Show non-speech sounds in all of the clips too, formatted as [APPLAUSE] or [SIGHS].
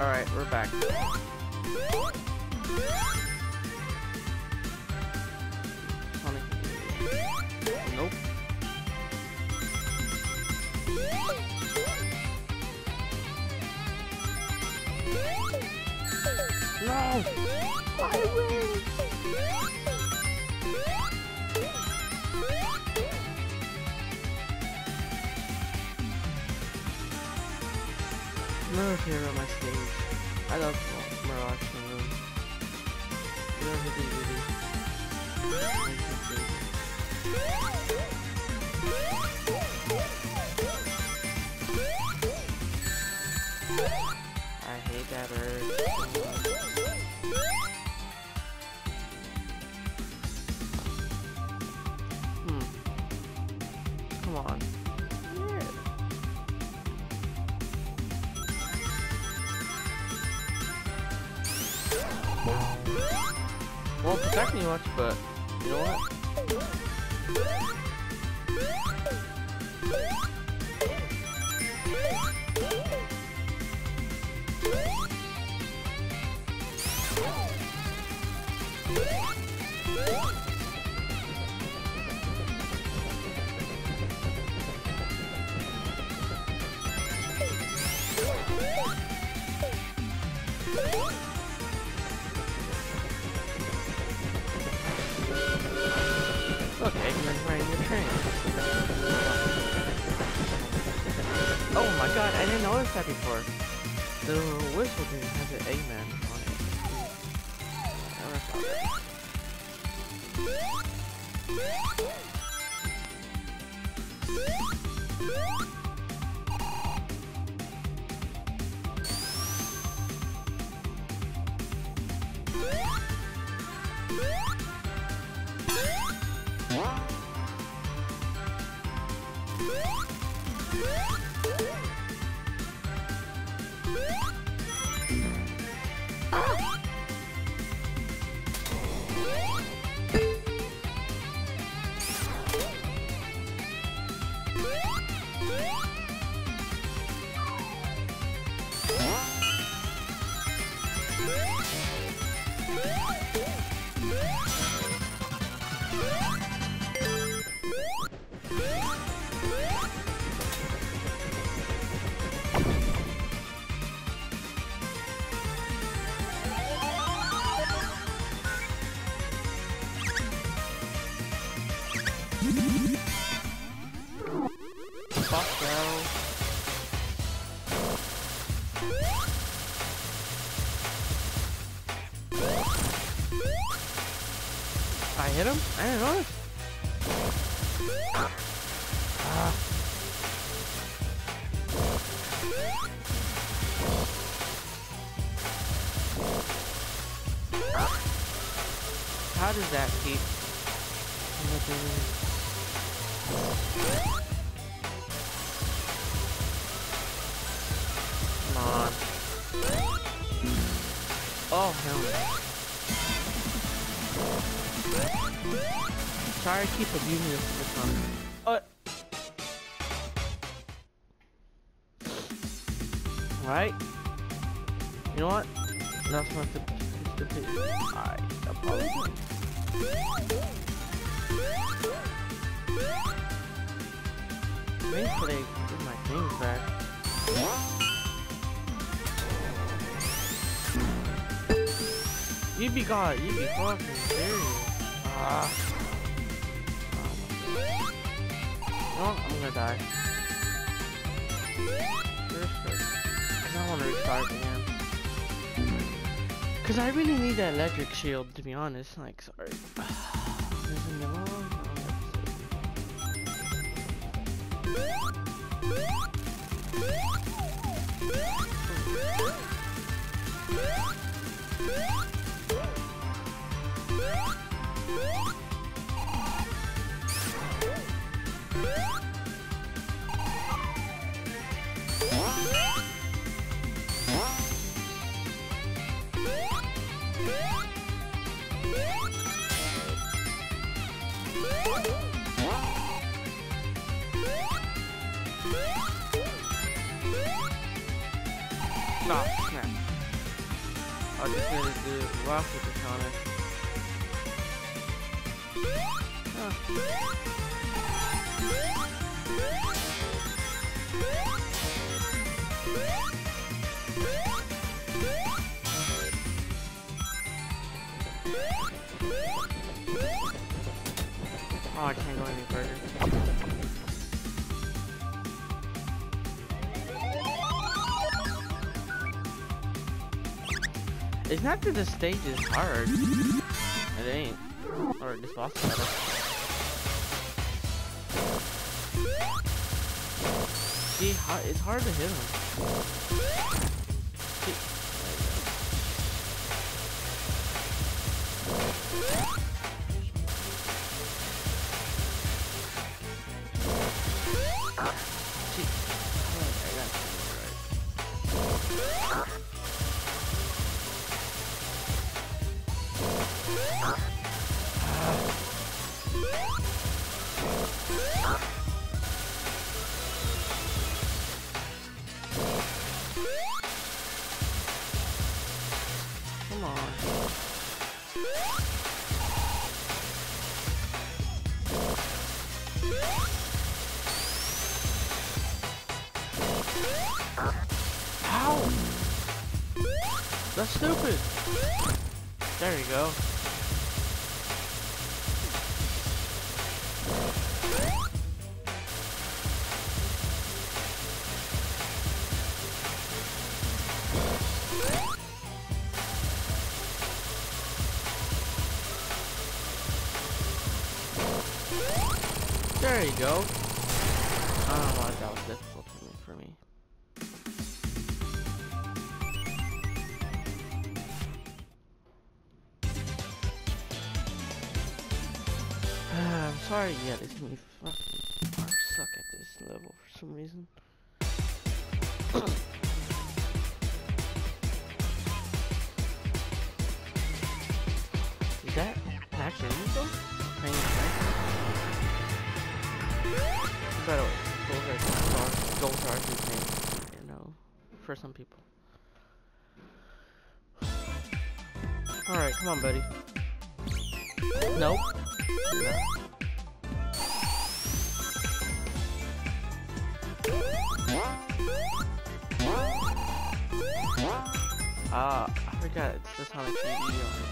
Alright, we're back. Sonic. Nope. No! I win! Favorite on my stage. I love Mirage really, really. I hate that bird. Hmm. Come on. Me much, but you know what? Oh my god, I didn't notice that before. The whistle thing has an Eggman on it. Never thought that. Fuck no. I hit him? I didn't notice. Ah. How does that keep? On. Oh, hell no. Sorry I keep abusing this this one. Uh. Right? You know what? That's not the stupid. I apologize. Thankfully, get my things back. You be god, You'd be fucking serious. Ah. Oh what? I'm gonna die. First, first. Cause I wanna restart again. Cause I really need that electric shield to be honest. Like, sorry. Leave me. Oh, snap. I just need to do rocket katana. Huh. Oh, I can't go any further. It's not that the stage is hard. It ain't. Or this boss. See, it's hard to hit him. See, Ow! That's stupid. There you go. There you go. Oh, that was difficult for me. [SIGHS] I'm sorry, yeah, this is me fucking come on, buddy. Nope. No. Ah, I forgot it's the Sonic CD on it.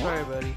Sorry, buddy.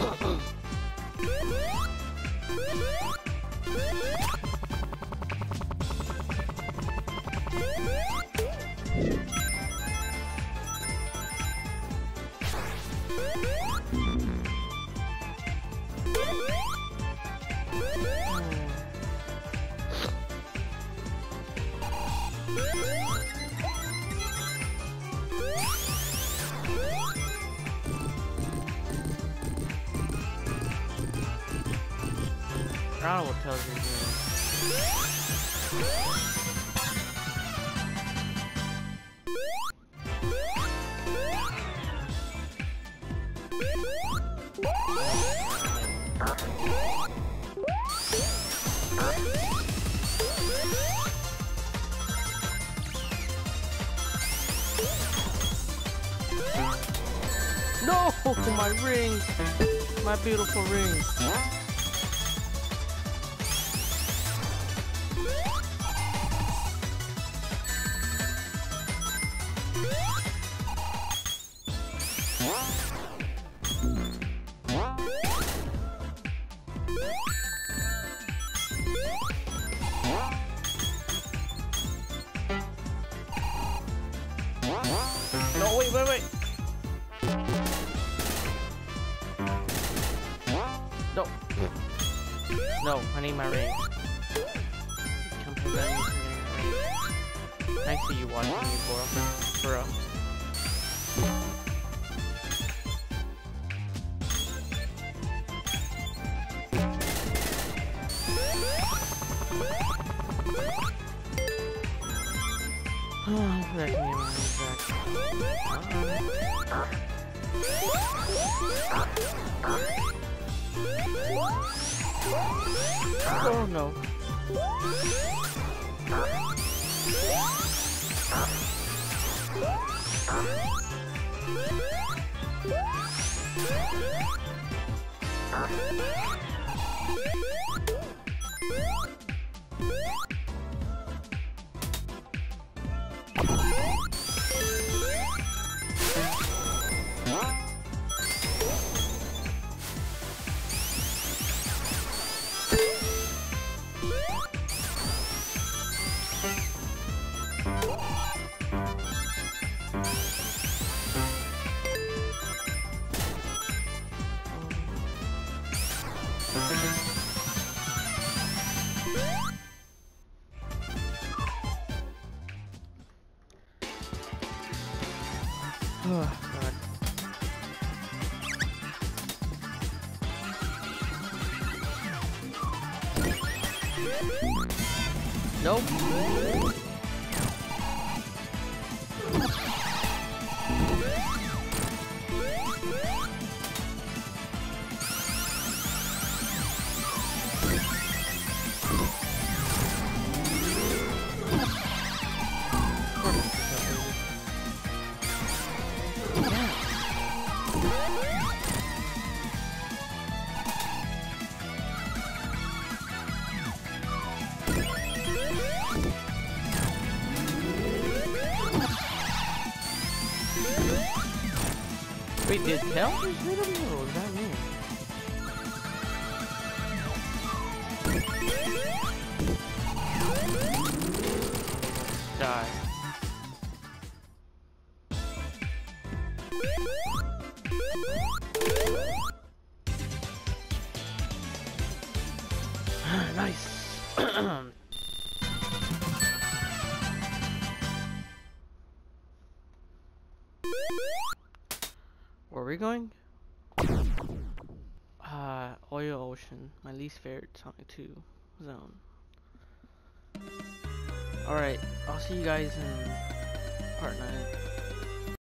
I don't know what me doing. No! My ring! My beautiful ring. No. No, I need my ring. Nice that you watching me, bro. Bro. Hopefully [SIGHS] I can get my back. Oh Oh, no. Nope. Wait, did just hit him or was that me? Die. Ah, nice. [CLEARS THROAT] going? Uh, Oil Ocean, my least favorite Sonic 2 zone. Alright, I'll see you guys in part 9.